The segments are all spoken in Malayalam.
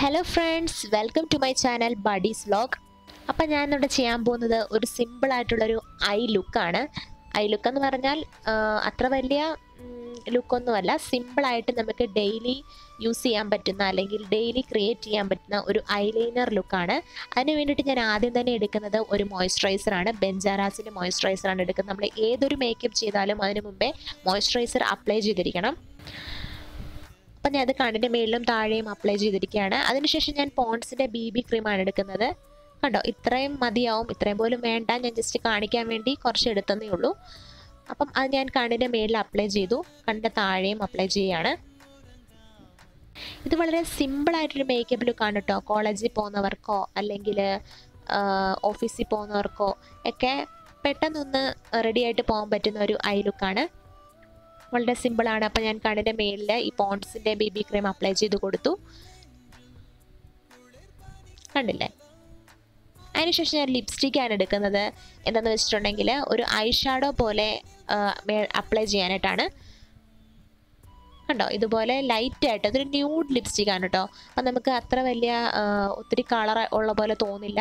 Hello friends welcome to my channel buddies vlog അപ്പം ഞാൻ ഇവിടെ ചെയ്യാൻ പോകുന്നത് ഒരു സിമ്പിൾ ആയിട്ടുള്ളൊരു ഐ ലുക്കാണ് ഐ ലുക്ക് എന്ന് പറഞ്ഞാൽ അത്ര വലിയ ലുക്കൊന്നുമല്ല സിമ്പിളായിട്ട് നമുക്ക് ഡെയിലി യൂസ് ചെയ്യാൻ പറ്റുന്ന അല്ലെങ്കിൽ ഡെയിലി ക്രിയേറ്റ് ചെയ്യാൻ പറ്റുന്ന ഒരു ഐലൈനർ ലുക്കാണ് അതിന് വേണ്ടിയിട്ട് ഞാൻ ആദ്യം തന്നെ എടുക്കുന്നത് ഒരു മോയ്സ്ചറൈസറാണ് ബെഞ്ചാറാസിന്റെ മോയ്സ്ചറൈസറാണ് എടുക്കുന്നത്. നമ്മൾ ഏതൊരു മേക്കപ്പ് ചെയ്താലും അതിന് മുമ്പേ മോയ്സ്ചറൈസർ അപ്ലൈ ചെയ്തിരിക്കണം. അപ്പം ഞാൻ അത് കണ്ണിന്റെ മേളിലും താഴെയും അപ്ലൈ ചെയ്തിരിക്കുകയാണ്. അതിനുശേഷം ഞാൻ പോൺസിന്റെ ബി ബി ക്രീമാണ് എടുക്കുന്നത്. കണ്ടോ? ഇത്രയും മതിയാവും. ഇത്രയും പോലും വേണ്ട. ഞാൻ ജസ്റ്റ് കാണിക്കാൻ വേണ്ടി കുറച്ച് എടുത്തതേ ഉള്ളൂ. അപ്പം അത് ഞാൻ കണ്ണിന്റെ മേളിൽ അപ്ലൈ ചെയ്തു. കണ്ണിന്റെ താഴെയും അപ്ലൈ ചെയ്യുകയാണ്. ഇത് വളരെ സിമ്പിളായിട്ടൊരു മേക്കപ്പ് ലുക്കാണ് കേട്ടോ കോളേജിൽ പോകുന്നവർക്കോ അല്ലെങ്കിൽ ഓഫീസിൽ പോകുന്നവർക്കോ ഒക്കെ പെട്ടെന്നൊന്ന് റെഡി ആയിട്ട് പോകാൻ പറ്റുന്ന ഒരു ഐ ലുക്കാണ് വളരെ സിമ്പിളാണ് അപ്പം ഞാൻ കണ്ണിന്റെ മേളിൽ ഈ പോൺസിന്റെ ബി ബി ക്രീം അപ്ലൈ ചെയ്ത് കൊടുത്തു. കണ്ടില്ലേ? അതിനുശേഷം ഞാൻ ലിപ്സ്റ്റിക്കാണ് എടുക്കുന്നത്. എന്താണെന്ന് വെച്ചിട്ടുണ്ടെങ്കിൽ ഒരു ഐ ഷാഡോ പോലെ അപ്ലൈ ചെയ്യാനായിട്ടാണ്. കണ്ടോ ഇതുപോലെ ലൈറ്റായിട്ട് അതൊരു ന്യൂഡ് ലിപ്സ്റ്റിക്കാണ് കേട്ടോ അപ്പം നമുക്ക് അത്ര വലിയ ഒത്തിരി കളർ ഉള്ള പോലെ തോന്നില്ല.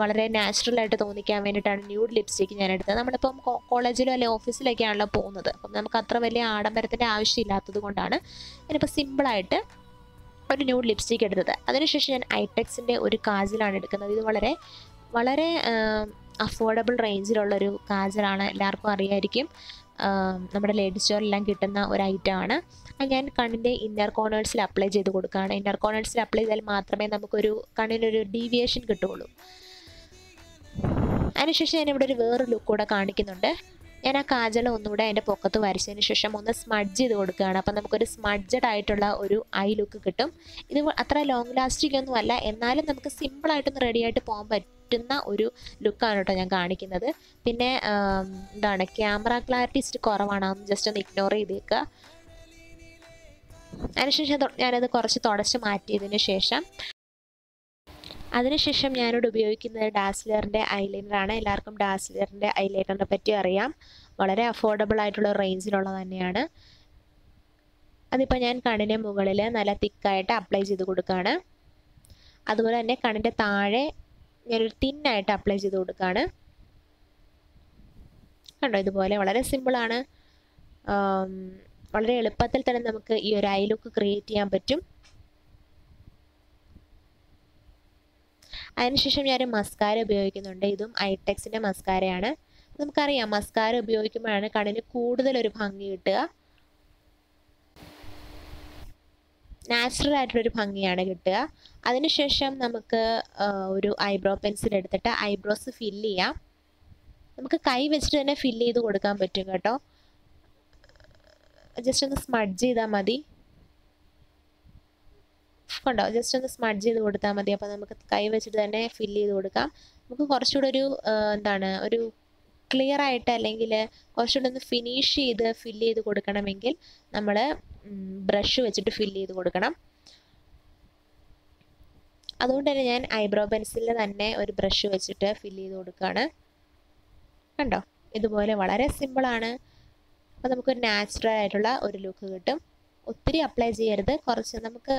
വളരെ നാച്ചുറൽ ആയിട്ട് തോന്നിക്കാൻ വേണ്ടിയിട്ടാണ് ന്യൂഡ് ലിപ്സ്റ്റിക്ക് ഞാൻ എടുത്തത്. നമ്മളിപ്പം കോളേജിലോ അല്ലെങ്കിൽ ഓഫീസിലൊക്കെയാണല്ലോ പോകുന്നത്. അപ്പം നമുക്ക് അത്ര വലിയ ആഡംബരത്തിന്റെ ആവശ്യമില്ലാത്തത് കൊണ്ടാണ് ഞാനിപ്പോൾ സിമ്പിളായിട്ട് ഒരു ന്യൂഡ് ലിപ്സ്റ്റിക്ക് എടുത്തത്. അതിനുശേഷം ഞാൻ ഐടെക്സിന്റെ ഒരു കാജിലാണ് എടുക്കുന്നത്. ഇത് വളരെ വളരെ അഫോർഡബിൾ റേഞ്ചിലുള്ളൊരു കാജലാണ്. എല്ലാവർക്കും അറിയായിരിക്കും. നമ്മുടെ ലേഡി സ്റ്റോറിലെല്ലാം കിട്ടുന്ന ഒരു ഐറ്റമാണ് അത് ഞാൻ കണ്ണിന്റെ ഇന്നർ കോർണേഴ്സിൽ അപ്ലൈ ചെയ്ത് കൊടുക്കുകയാണ്. ഇന്നർ കോർണേഴ്സിൽ അപ്ലൈ ചെയ്താൽ മാത്രമേ നമുക്കൊരു കണ്ണിനൊരു ഡീവിയേഷൻ കിട്ടുകയുള്ളൂ. അതിനുശേഷം ഞാൻ ഇവിടെ ഒരു വേറൊരു ലുക്ക് കൂടെ കാണിക്കുന്നുണ്ട്. ഞാൻ ആ കാജൽ ഒന്നുകൂടെ അതിന്റെ പൊക്കത്ത് വരച്ചതിന് ശേഷം ഒന്ന് സ്മഡ്ജ് ചെയ്ത് കൊടുക്കുകയാണ്. അപ്പം നമുക്കൊരു സ്മഡ്ജഡ് ആയിട്ടുള്ള ഒരു ഐ ലുക്ക് കിട്ടും. ഇത് അത്ര ലോങ് ലാസ്റ്റിംഗ് ഒന്നും അല്ല എന്നാലും നമുക്ക് സിമ്പിളായിട്ടൊന്ന് റെഡി ആയിട്ട് പോകാൻ പറ്റുന്ന ഒരു ലുക്കാണ് കേട്ടോ ഞാൻ കാണിക്കുന്നത്. പിന്നെ എന്താണ് ക്യാമറ ക്ലാരിറ്റി ഇച്ചിരി കുറവാണ്. ജസ്റ്റ് ഒന്ന് ഇഗ്നോർ ചെയ്തേക്കുക അതിനുശേഷം ഞാനത് കുറച്ച് തുടച്ച് മാറ്റിയതിന് ശേഷം. അതിനുശേഷം ഞാനിവിടെ ഉപയോഗിക്കുന്നത് ഡാസ്ലറിന്റെ ഐലൈനറാണ്. എല്ലാവർക്കും ഡാസ്ലറിന്റെ ഐലൈനറിനെ പറ്റി അറിയാം. വളരെ അഫോർഡബിൾ ആയിട്ടുള്ള റേഞ്ചിലുള്ളത് തന്നെയാണ്. അതിപ്പോൾ ഞാൻ കണ്ണിന്റെ മുകളിൽ നല്ല തിക്കായിട്ട് അപ്ലൈ ചെയ്ത് കൊടുക്കുകയാണ് അതുപോലെ തന്നെ കണ്ണിന്റെ താഴെ ഞാനൊരു ആയിട്ട് അപ്ലൈ ചെയ്ത് കൊടുക്കുകയാണ് കണ്ടോ? ഇതുപോലെ വളരെ സിമ്പിളാണ് വളരെ എളുപ്പത്തിൽ തന്നെ നമുക്ക് ഈ ഒരു ഐ ലുക്ക് ക്രിയേറ്റ് ചെയ്യാൻ പറ്റും. അതിനുശേഷം ഞാൻ മസ്കാര ഉപയോഗിക്കുന്നുണ്ട്. ഇതും ഐടെക്സിന്റെ മസ്കാരയാണ് നമുക്കറിയാം മസ്കാര ഉപയോഗിക്കുമ്പോഴാണ് കണ്ണിന് കൂടുതലൊരു ഭംഗി കിട്ടുക. നാച്ചുറൽ ആയിട്ടുള്ളൊരു ഭംഗിയാണ് കിട്ടുക. അതിനുശേഷം നമുക്ക് ഒരു ഐബ്രോ പെൻസിൽ എടുത്തിട്ട് ഐബ്രോസ് ഫില്ല് ചെയ്യാം. നമുക്ക് കൈ വെച്ചിട്ട് തന്നെ ഫില്ല് ചെയ്ത് കൊടുക്കാൻ പറ്റും കേട്ടോ. ജസ്റ്റ് ഒന്ന് സ്മഡ്ജ് ചെയ്താൽ മതി. കണ്ടോ? ജസ്റ്റ് ഒന്ന് സ്മഡ്ജ് ചെയ്ത് കൊടുത്താൽ മതി. അപ്പോൾ നമുക്ക് കൈ വെച്ചിട്ട് തന്നെ ഫില്ല് ചെയ്ത് കൊടുക്കാം. നമുക്ക് കുറച്ചുകൂടെ ഒരു എന്താണ് ഒരു ക്ലിയർ ആയിട്ട് അല്ലെങ്കിൽ കുറച്ചുകൂടെ ഒന്ന് ഫിനിഷ് ചെയ്ത് ഫില്ല് ചെയ്ത് കൊടുക്കണമെങ്കിൽ നമ്മൾ ബ്രഷ് വെച്ചിട്ട് ഫില്ല് ചെയ്ത് കൊടുക്കണം. അതുകൊണ്ട് തന്നെ ഞാൻ ഐബ്രോ പെൻസിലിൽ തന്നെ ഒരു ബ്രഷ് വെച്ചിട്ട് ഫില്ല് ചെയ്ത് കൊടുക്കുകയാണ് കണ്ടോ? ഇതുപോലെ വളരെ സിമ്പിളാണ് അപ്പോൾ നമുക്കൊരു നാച്ചുറൽ ആയിട്ടുള്ള ഒരു ലുക്ക് കിട്ടും. ഒത്തിരി അപ്ലൈ ചെയ്യരുത്. കുറച്ച് നമുക്ക്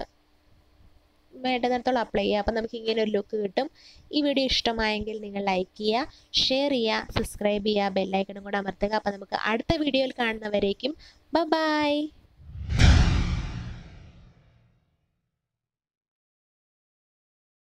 വേണ്ടുന്നിടത്തോളം അപ്ലൈ ചെയ്യുക അപ്പം നമുക്ക് ഇങ്ങനെ ഒരു ലുക്ക് കിട്ടും. ഈ വീഡിയോ ഇഷ്ടമായെങ്കിൽ നിങ്ങൾ ലൈക്ക് ചെയ്യുക ഷെയർ ചെയ്യുക സബ്സ്ക്രൈബ് ചെയ്യുക ബെല്ലൈക്കണും കൂടെ അമർത്തുക. അപ്പം നമുക്ക് അടുത്ത വീഡിയോയിൽ കാണുന്നവരേക്കും. ബൈ